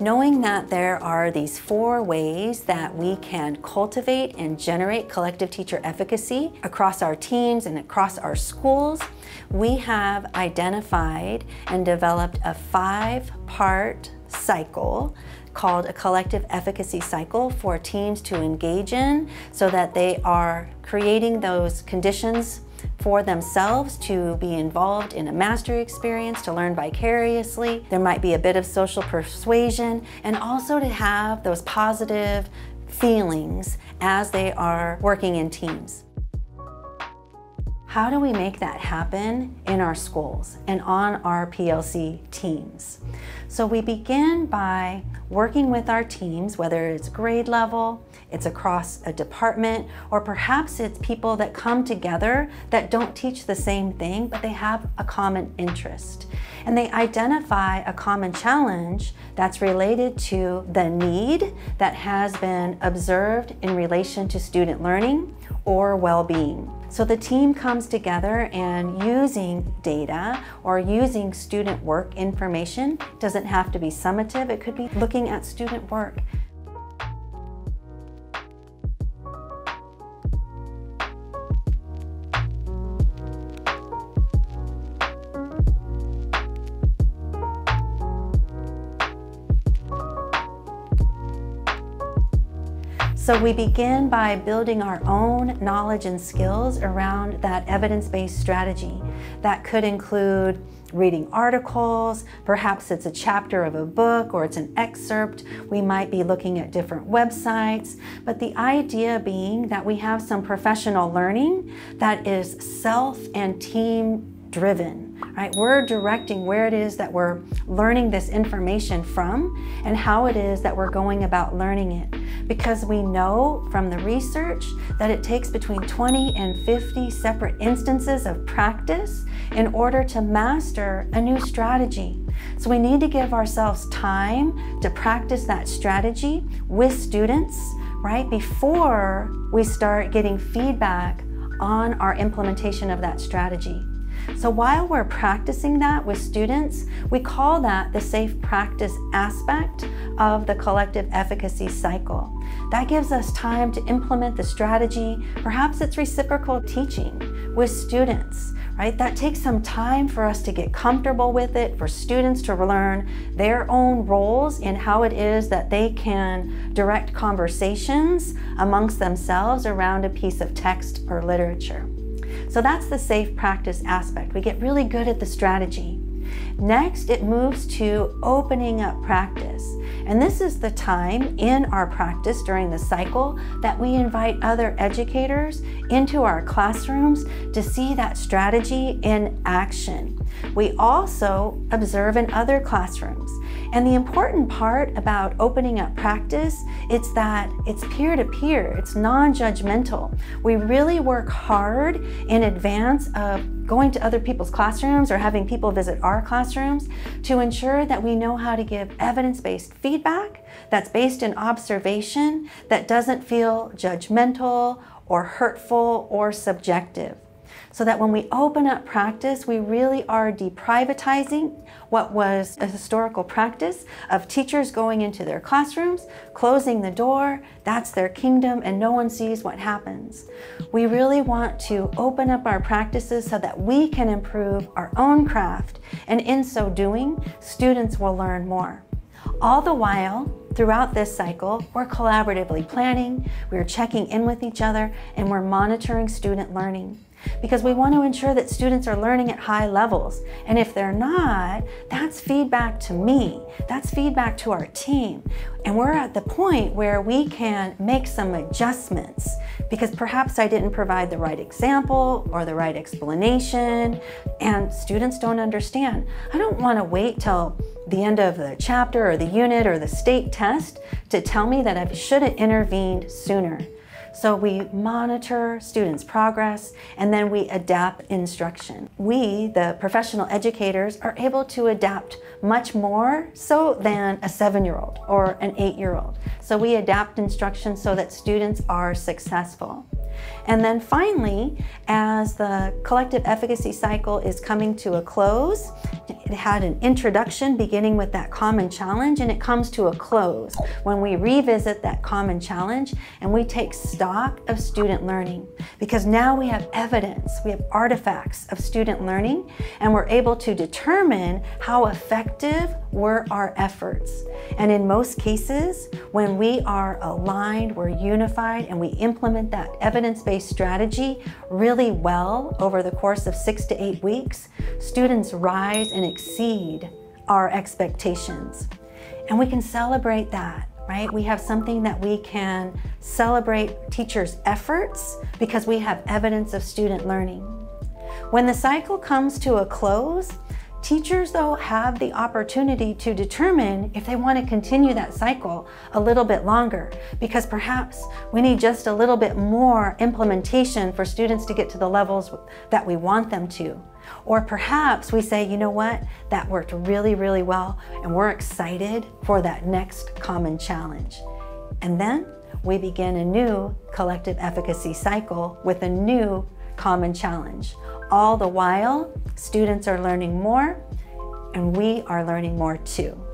knowing that there are these four ways that we can cultivate and generate collective teacher efficacy across our teams and across our schools, we have identified and developed a five-part cycle called a collective efficacy cycle for teams to engage in so that they are creating those conditions for themselves to be involved in a mastery experience, to learn vicariously. There might be a bit of social persuasion, and also to have those positive feelings as they are working in teams. How do we make that happen in our schools and on our PLC teams? So we begin by working with our teams, whether it's grade level, it's across a department, or perhaps it's people that come together that don't teach the same thing, but they have a common interest. And they identify a common challenge that's related to the need that has been observed in relation to student learning or well-being. So the team comes together and using data or using student work information doesn't have to be summative, it could be looking at student work So we begin by building our own knowledge and skills around that evidence-based strategy. That could include reading articles, perhaps it's a chapter of a book or it's an excerpt. We might be looking at different websites, but the idea being that we have some professional learning that is self and team driven, right? We're directing where it is that we're learning this information from and how it is that we're going about learning it. Because we know from the research that it takes between 20 and 50 separate instances of practice in order to master a new strategy. So we need to give ourselves time to practice that strategy with students, right? Before we start getting feedback on our implementation of that strategy. So while we're practicing that with students, we call that the safe practice aspect of the collective efficacy cycle. That gives us time to implement the strategy. Perhaps it's reciprocal teaching with students, right? That takes some time for us to get comfortable with it, for students to learn their own roles in how it is that they can direct conversations amongst themselves around a piece of text or literature. So that's the safe practice aspect. We get really good at the strategy. Next, it moves to opening up practice. And this is the time in our practice during the cycle that we invite other educators into our classrooms to see that strategy in action. We also observe in other classrooms. And the important part about opening up practice, it's that it's peer-to-peer, -peer, it's non-judgmental. We really work hard in advance of going to other people's classrooms or having people visit our classrooms to ensure that we know how to give evidence-based feedback that's based in observation that doesn't feel judgmental or hurtful or subjective so that when we open up practice, we really are deprivatizing what was a historical practice of teachers going into their classrooms, closing the door, that's their kingdom, and no one sees what happens. We really want to open up our practices so that we can improve our own craft, and in so doing, students will learn more. All the while, throughout this cycle, we're collaboratively planning, we're checking in with each other, and we're monitoring student learning because we want to ensure that students are learning at high levels. And if they're not, that's feedback to me. That's feedback to our team. And we're at the point where we can make some adjustments because perhaps I didn't provide the right example or the right explanation and students don't understand. I don't want to wait till the end of the chapter or the unit or the state test to tell me that I should have intervened sooner. So we monitor students' progress and then we adapt instruction. We, the professional educators, are able to adapt much more so than a seven-year-old or an eight-year-old. So we adapt instruction so that students are successful. And then finally, as the collective efficacy cycle is coming to a close, it had an introduction beginning with that common challenge and it comes to a close when we revisit that common challenge and we take stock of student learning. Because now we have evidence, we have artifacts of student learning and we're able to determine how effective were our efforts. And in most cases, when we are aligned, we're unified, and we implement that evidence-based strategy really well over the course of six to eight weeks, students rise and exceed our expectations. And we can celebrate that, right? We have something that we can celebrate teachers' efforts because we have evidence of student learning. When the cycle comes to a close, Teachers, though, have the opportunity to determine if they want to continue that cycle a little bit longer because perhaps we need just a little bit more implementation for students to get to the levels that we want them to. Or perhaps we say, you know what, that worked really, really well, and we're excited for that next common challenge. And then we begin a new collective efficacy cycle with a new common challenge. All the while, students are learning more and we are learning more too.